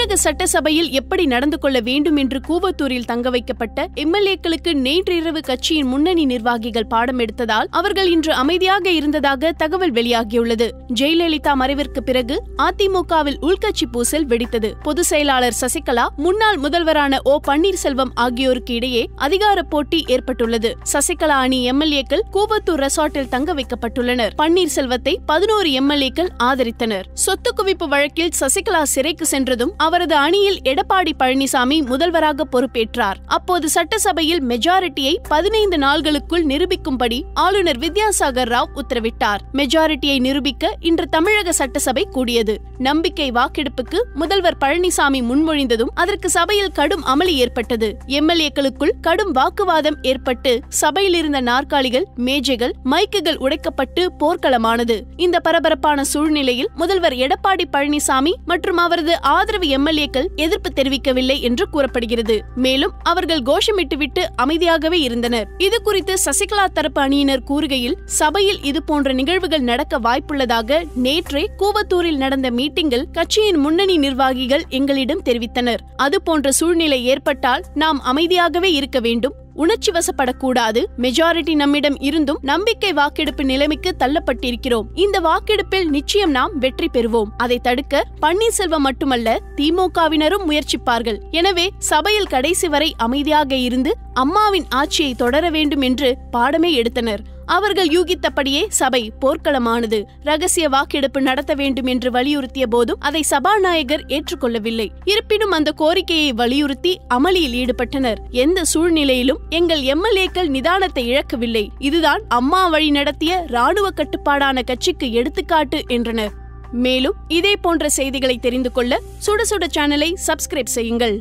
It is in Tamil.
தமிழக சட்டசபையில் எப்படி நடந்து கொள்ள வேண்டும் என்று கூவத்தூரில் தங்க வைக்கப்பட்ட எம்எல்ஏக்களுக்கு நேற்றிரவு கட்சியின் முன்னணி நிர்வாகிகள் பாடம் எடுத்ததால் அவர்கள் இன்று அமைதியாக இருந்ததாக தகவல் வெளியாகியுள்ளது. ஜெயலலிதா மறைவிற்கு பிறகு அதிமுகவில் உள்கட்சி பூசல் வெடித்தது. பொதுச் செயலாளர் சசிகலா முன்னாள் முதல்வரான ஓ பன்னீர்செல்வம் ஆகியோருக்கு இடையே அதிகார போட்டி ஏற்பட்டுள்ளது. சசிகலா அணி எம்எல்ஏக்கள் கூவத்தூர் ரெசார்ட்டில் தங்க வைக்கப்பட்டுள்ளனர். பன்னீர்செல்வத்தை பதினோரு எம்எல்ஏக்கள் ஆதரித்தனர். சொத்து குவிப்பு வழக்கில் சசிகலா சிறைக்கு சென்றதும் அவரது அணியில் எடப்பாடி பழனிசாமி முதல்வராக பொறுப்பேற்றார். அப்போது சட்டசபையில் மெஜாரிட்டியை பதினைந்து நாள்களுக்குள் நிரூபிக்கும்படி ஆளுநர் வித்யாசாகர் ராவ் உத்தரவிட்டார். மெஜாரிட்டியை நிரூபிக்க இன்று தமிழக சட்டசபை கூடியது. நம்பிக்கை வாக்கெடுப்புக்கு முதல்வர் பழனிசாமி முன்மொழிந்ததும் அதற்கு சபையில் கடும் அமளி ஏற்பட்டது. எம்எல்ஏக்களுக்குள் கடும் வாக்குவாதம் ஏற்பட்டு சபையில் இருந்த நாற்காலிகள் மேஜைகள் மைக்குகள் உடைக்கப்பட்டு போர்க்களமானது. இந்த பரபரப்பான சூழ்நிலையில் முதல்வர் எடப்பாடி பழனிசாமி மற்றும் அவரது ஆதரவு எம்எல்ஏக்கள் எதிர்ப்பு தெரிவிக்கவில்லை என்று கூறப்படுகிறது. மேலும் அவர்கள் கோஷமிட்டுவிட்டு அமைதியாகவே இருந்தனர். இது குறித்து சசிகலா தரப்பு அணியினர் கூறுகையில் சபையில் இது போன்ற நிகழ்வுகள் நடக்க வாய்ப்புள்ளதாக நேற்றே கூவத்தூரில் நடந்த மீட்டிங்கில் கட்சியின் முன்னணி நிர்வாகிகள் எங்களிடம் தெரிவித்தனர். அது போன்ற சூழ்நிலை ஏற்பட்டால் நாம் அமைதியாகவே இருக்க வேண்டும். உணர்ச்சி வசப்படக்கூடாது. மெஜாரிட்டி நம்மிடம் இருந்தும் நம்பிக்கை வாக்கெடுப்பு நிலைமைக்கு தள்ளப்பட்டிருக்கிறோம். இந்த வாக்கெடுப்பில் நிச்சயம் நாம் வெற்றி பெறுவோம். அதை தடுக்க பன்னீர்செல்வம் மட்டுமல்ல திமுகவினரும் முயற்சிப்பார்கள். எனவே சபையில் கடைசி வரை அமைதியாக இருந்து அம்மாவின் ஆட்சியை தொடர வேண்டும் என்று பாடமே எடுத்தனர். அவர்கள் யூகித்தபடியே சபை போர்க்களமானது. ரகசிய வாக்கெடுப்பு நடத்த வேண்டும் என்று வலியுறுத்திய போதும் அதை சபாநாயகர் ஏற்றுக்கொள்ளவில்லை. இருப்பினும் அந்த கோரிக்கையை வலியுறுத்தி அமளியில் ஈடுபட்டனர். எந்த சூழ்நிலையிலும் எங்கள் எம்எல்ஏக்கள் நிதானத்தை இழக்கவில்லை. இதுதான் அம்மா வழி நடத்திய ராணுவ கட்டுப்பாடான கட்சிக்கு எடுத்துக்காட்டு என்றனர். மேலும் இதே போன்ற செய்திகளை தெரிந்து கொள்ள சுட சுட சேனலை சப்ஸ்கிரைப் செய்யுங்கள்.